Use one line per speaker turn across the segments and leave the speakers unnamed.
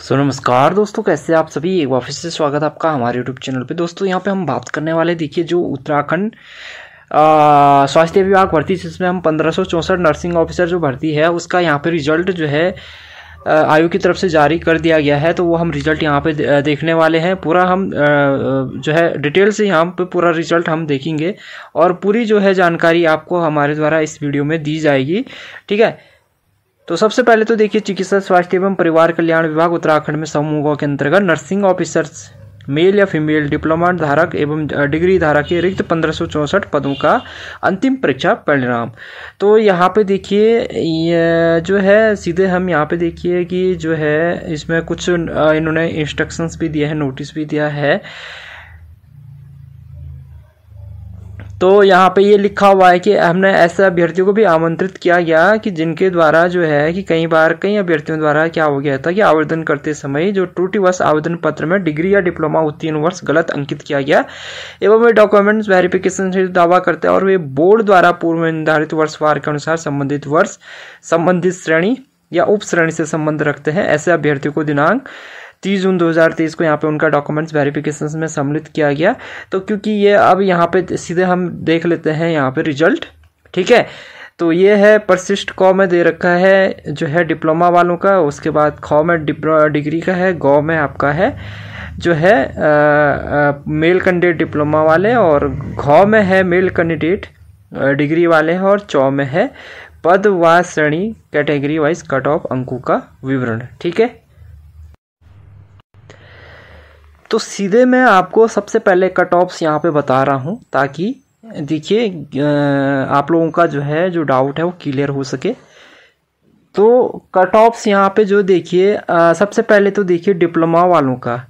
सो नमस्कार दोस्तों, कैसे आप सभी? एक फिर से स्वागत आपका हमारे यूट्यूब चैनल पे। दोस्तों, यहाँ पे हम बात करने वाले देखिए, जो उत्तराखंड स्वास्थ्य विभाग भर्ती जिसमें हम पंद्रह नर्सिंग ऑफिसर जो भर्ती है, उसका यहाँ पे रिज़ल्ट जो है आयोग की तरफ़ से जारी कर दिया गया है तो वो हम रिज़ल्ट यहाँ पे देखने वाले हैं। पूरा हम जो है डिटेल से यहाँ पे पूरा रिज़ल्ट हम देखेंगे और पूरी जो है जानकारी आपको हमारे द्वारा इस वीडियो में दी जाएगी। ठीक है? तो सबसे पहले तो देखिए चिकित्सा, स्वास्थ्य एवं परिवार कल्याण विभाग उत्तराखंड में समूहों के अंतर्गत नर्सिंग ऑफिसर्स, मेल या फीमेल, डिप्लोमा धारक एवं डिग्री धारक के रिक्त पंद्रह पदों का अंतिम परीक्षा परिणाम। तो यहाँ पे देखिए जो है, सीधे हम यहाँ पे देखिए कि जो है, इसमें कुछ इन्होंने इंस्ट्रक्शंस भी दिया है नोटिस भी दिया है। तो यहाँ पे ये लिखा हुआ है कि हमने ऐसे अभ्यर्थियों को भी आमंत्रित किया गया कि जिनके द्वारा जो है कि कई बार कई अभ्यर्थियों द्वारा क्या हो गया था कि आवेदन करते समय जो त्रुटिवश आवेदन पत्र में डिग्री या डिप्लोमा उत्तीर्ण वर्ष गलत अंकित किया गया। एवं वे डॉक्यूमेंट्स वेरिफिकेशन से दावा करते हैं और वे बोर्ड द्वारा पूर्व निर्धारित वर्षवार के अनुसार संबंधित वर्ष, संबंधित श्रेणी या उप श्रेणी से संबंध रखते हैं। ऐसे अभ्यर्थियों को दिनांक तीस जून 2023 को यहाँ पे उनका डॉक्यूमेंट्स वेरिफिकेशन में सम्मिलित किया गया। तो क्योंकि ये अब यहाँ पे सीधे हम देख लेते हैं यहाँ पे रिज़ल्ट ठीक है? तो ये है परसिस्ट कॉ में दे रखा है जो है डिप्लोमा वालों का उसके बाद खॉ में डिग्री का है गौ में आपका है जो है आ, आ, मेल कैंडिडेट डिप्लोमा वाले और घ में है मेल कैंडिडेट डिग्री वाले हैं और चौ में है पद व श्रेणी कैटेगरी वाइज कट ऑफ़ अंकों का विवरण ठीक है? तो सीधे मैं आपको सबसे पहले कट ऑफ्स यहाँ पे बता रहा हूँ, ताकि देखिए आप लोगों का जो है, जो डाउट है, वो क्लियर हो सके। तो कट ऑफ्स यहाँ पे जो देखिए सबसे पहले तो देखिए डिप्लोमा वालों का।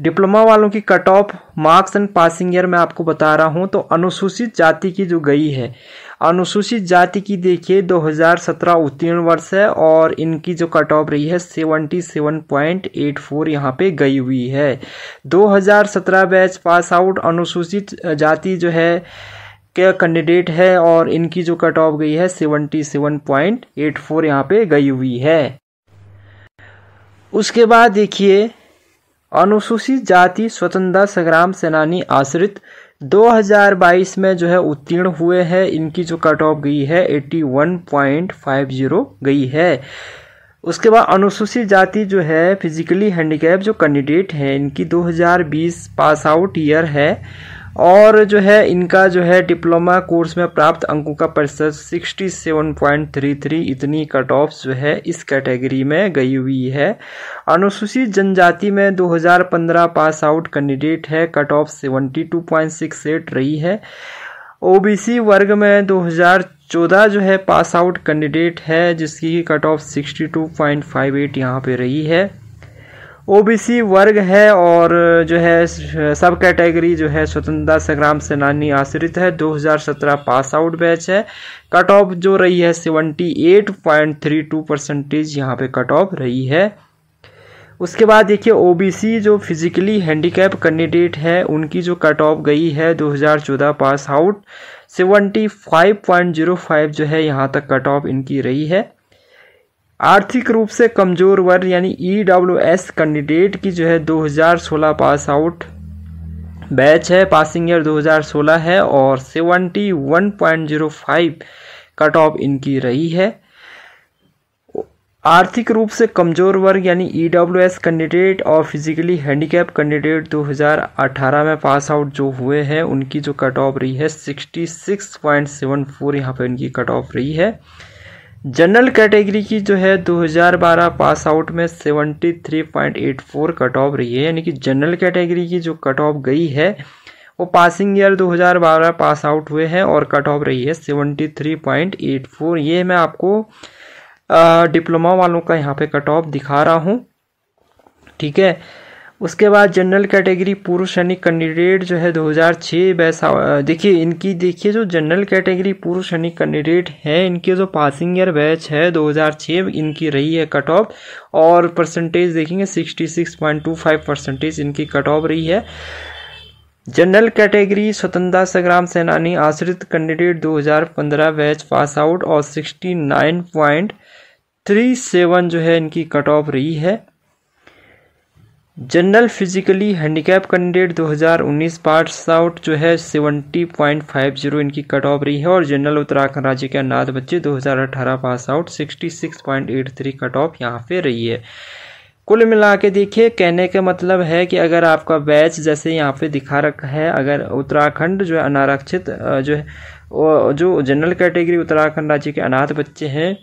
डिप्लोमा वालों की cut off marks and passing year मैं आपको बता रहा हूँ तो अनुसूचित जाति की जो गई है अनुसूचित जाति की देखिए 2017 उत्तीर्ण वर्ष है और इनकी जो कट ऑफ़ रही है 77.84 यहाँ पे गई हुई है। 2017 बैच पास आउट अनुसूचित जाति जो है, के कैंडिडेट है और इनकी जो कट ऑफ़ गई है 77.84 यहाँ पे गई हुई है। उसके बाद देखिए, अनुसूचित जाति स्वतंत्रता संग्राम सेनानी आश्रित 2022 में जो है उत्तीर्ण हुए हैं। इनकी जो कट ऑफ़ गई है 81.50 गई है। उसके बाद अनुसूचित जाति जो है फिजिकली हैंडीकैप जो कैंडिडेट हैं, इनकी 2020 पास आउट ईयर है। और जो है, इनका जो है डिप्लोमा कोर्स में प्राप्त अंकों का प्रतिशत 67.33 इतनी कट ऑफ़ जो है, इस कैटेगरी में गई हुई है। अनुसूचित जनजाति में 2015 पास आउट कैंडिडेट है कट ऑफ़ 72.68 रही है। ओबीसी वर्ग में 2014 जो है पास आउट कैंडिडेट है, जिसकी कट ऑफ़ 62.58 यहाँ पे रही है। ओबीसी वर्ग है और जो है, सब कैटेगरी जो है, स्वतंत्रता संग्राम सेनानी आश्रित है। 2017 पास आउट बैच है। कट ऑफ़ जो रही है 78.32 परसेंटेज यहाँ पे कट ऑफ़ रही है। उसके बाद देखिए, ओबीसी जो फिजिकली हैंडीकैप कैंडिडेट है, उनकी जो कट ऑफ़ गई है 2014 पास आउट 75.05 जो है, यहाँ तक कट ऑफ़ इनकी रही है। आर्थिक रूप से कमज़ोर वर्ग यानी ई डब्ल्यू एस कैंडिडेट की जो है 2016 पास आउट बैच है पासिंग ईयर 2016 है और 71.05 कट ऑफ़ इनकी रही है। आर्थिक रूप से कमज़ोर वर्ग यानी ई डब्ल्यू एस कैंडिडेट और फिजिकली हैंडीकैप कैंडिडेट 2018 में पास आउट जो हुए हैं, उनकी जो कट ऑफ़ रही है 66.74 यहाँ पे इनकी कट ऑफ़ रही है। जनरल कैटेगरी की जो है 2012 पास आउट में 73.84 कट ऑफ़ रही है, यानी कि जनरल कैटेगरी की जो कट ऑफ़ गई है, वो पासिंग ईयर 2012 पास आउट हुए हैं और कट ऑफ़ रही है 73.84 ये मैं आपको डिप्लोमा वालों का यहाँ पे कट ऑफ़ दिखा रहा हूँ। ठीक है? उसके बाद जनरल कैटेगरी पूर्व सैनिक कैंडिडेट जो है 2006 वैसा देखिए, इनकी, देखिए जो जनरल कैटेगरी पूर्व सैनिक कैंडिडेट हैं, इनके जो पासिंग ईयर बैच है 2006 इनकी रही है कट ऑफ़ और परसेंटेज देखेंगे 66.25 परसेंटेज इनकी कट ऑफ़ रही है। जनरल कैटेगरी स्वतंत्रता संग्राम सेनानी आश्रित कैंडिडेट 2015 बैच पास आउट और 69.37 जो है इनकी कट ऑफ़ रही है। General physically handicap candidate 2019 pass out जो है 70.50 इनकी कट ऑफ़ रही है और जनरल उत्तराखंड राज्य के अनाथ बच्चे 2018 पास आउट 66.83 कट ऑफ़ यहाँ पे रही है। कुल मिला के देखिए, कहने का मतलब है कि अगर आपका बैच जैसे यहाँ पे दिखा रखा है, अगर उत्तराखंड जो है अनारक्षित जो है जो जनरल कैटेगरी उत्तराखंड राज्य के अनाथ बच्चे हैं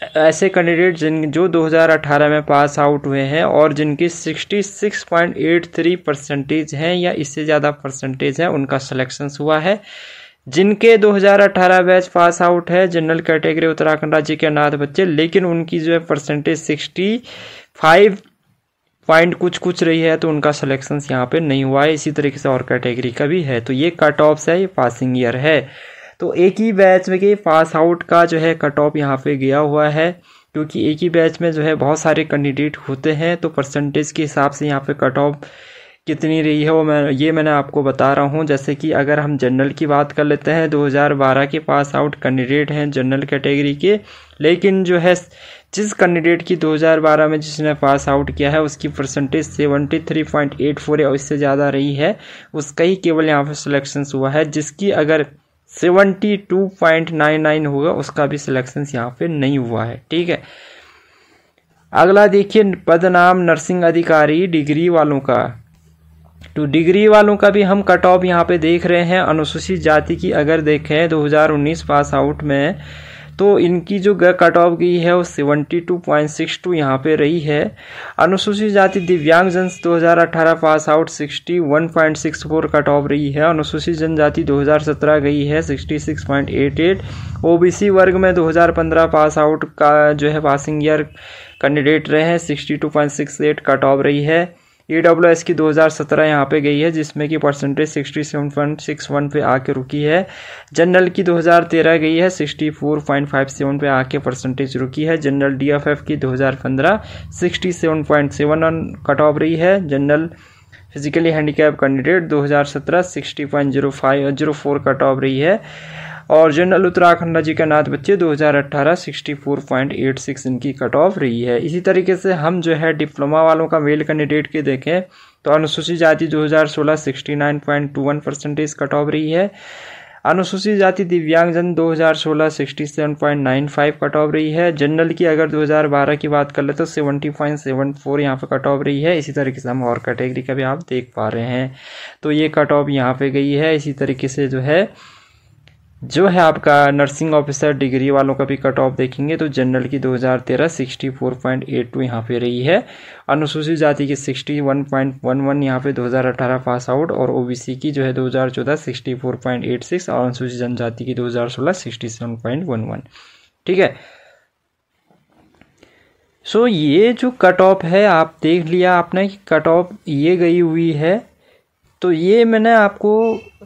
ऐसे कैंडिडेट जिन, जो 2018 में पास आउट हुए हैं और जिनकी 66.83 परसेंटेज हैं या इससे ज़्यादा परसेंटेज है, उनका सिलेक्शन हुआ है। जिनके 2018 बैच पास आउट है जनरल कैटेगरी उत्तराखंड राज्य के अनाथ बच्चे, लेकिन उनकी जो है परसेंटेज 65 पॉइंट कुछ कुछ रही है तो उनका सिलेक्शन यहाँ पे नहीं हुआ है। इसी तरीके से और कैटेगरी का भी है। तो ये कट ऑफ़ है, ये पासिंग ईयर है। तो एक ही बैच में के पास आउट का जो है कट ऑफ़ यहाँ पे गया हुआ है, क्योंकि एक ही बैच में जो है बहुत सारे कैंडिडेट होते हैं तो परसेंटेज के हिसाब से यहाँ पे कट ऑफ़ कितनी रही है वो मैं, ये मैंने आपको बता रहा हूँ। जैसे कि अगर हम जनरल की बात कर लेते हैं 2012 के पास आउट कैंडिडेट हैं जनरल कैटेगरी के, लेकिन जो है जिस कैंडिडेट की 2012 में जिसने पास आउट किया है, उसकी परसेंटेज 73.84 है इससे ज़्यादा रही है, उसका ही केवल यहाँ पर सिलेक्शन हुआ है, जिसकी अगर seventy two point nine nine होगा, उसका भी सिलेक्शन यहाँ पे नहीं हुआ है, ठीक है? अगला देखिए पद नाम नर्सिंग अधिकारी डिग्री वालों का। तो डिग्री वालों का भी हम कट ऑफ़ यहाँ पे देख रहे हैं। अनुसूचित जाति की अगर देखें 2019 पास आउट में तो इनकी जो कट ऑफ़ गई है वो seventy two point six two यहाँ पर रही है। अनुसूचित जाति दिव्यांग जन 2018 pass out sixty one point six four cut off रही है। अनुसूचित जनजाति 2017 गई है sixty six point eight eight OBC वर्ग में 2015 पास आउट का जो है पासिंग ईयर कैंडिडेट रहे हैं sixty two point six eight cut off रही है। ई डब्ल्यू एस की 2017 यहाँ पे गई है, जिसमें कि percentage sixty seven point six one पे आके रुकी है। जनरल की 2013 गई है sixty four point five seven पे आके परसेंटेज रुकी है। जनरल डी एफ़ एफ़ की 2015 sixty seven point seven one cut off रही है। General physically handicap candidate 2017 sixty point zero cut off रही है। और जनरल उत्तराखंड राज्य के अनाथ बच्चे 2018 64.86 इनकी कट ऑफ़ रही है। इसी तरीके से हम जो है डिप्लोमा वालों का मेल कैंडिडेट के देखें तो अनुसूचित जाति 2016 69.21 परसेंटेज कट ऑफ़ रही है। अनुसूचित जाति दिव्यांगजन 2016 67.95 कट ऑफ़ रही है। जनरल की अगर 2012 की बात कर ले तो 70.74 यहाँ पे कट ऑफ़ रही है। इसी तरीके से हम और कैटेगरी का भी आप देख पा रहे हैं। तो ये कट ऑफ़ यहाँ पे गई है। इसी तरीके से जो है जो है आपका नर्सिंग ऑफिसर डिग्री वालों का भी कट ऑफ़ देखेंगे तो जनरल की 2013 64.82 यहाँ पे रही है। अनुसूचित जाति की 61.11 यहाँ पे 2018 पास आउट और ओबीसी की जो है 2014 64.86 और अनुसूचित जनजाति की 2016 67.11 ठीक है? सो so, ये जो कट ऑफ़ है आप देख लिया आपने कि कट ऑफ़ ये गई हुई है तो ये मैंने आपको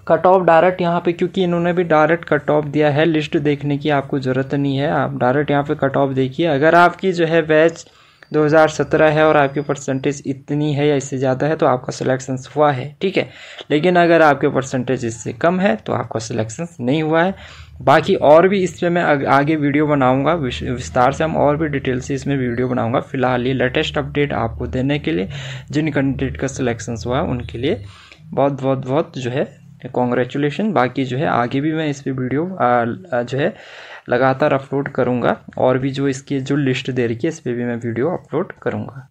कट ऑफ़ डायरेक्ट यहाँ पे, क्योंकि इन्होंने भी डायरेक्ट कट ऑफ़ दिया है लिस्ट देखने की, आपको ज़रूरत नहीं है। आप डायरेक्ट यहाँ पे कट ऑफ़ देखिए। अगर आपकी जो है बैच 2017 है और आपकी परसेंटेज इतनी है या इससे ज़्यादा है तो आपका सिलेक्शन हुआ है, ठीक है? लेकिन अगर आपके परसेंटेज इससे कम है तो आपका सिलेक्शन नहीं हुआ है। बाकी और भी इस पर मैं आगे वीडियो बनाऊँगा। विस्तार से हम और भी डिटेल से इसमें वीडियो बनाऊँगा। फ़िलहाल ये लेटेस्ट अपडेट आपको देने के लिए, जिन कैंडिडेट का सिलेक्शन हुआ उनके लिए बहुत बहुत बहुत जो है कॉन्ग्रेचुलेशन बाकी जो है, आगे भी मैं इस पर वीडियो जो है, लगातार अपलोड करूँगा। और भी जो इसकी, जो लिस्ट दे रखी है, इस पर भी मैं वीडियो अपलोड करूँगा।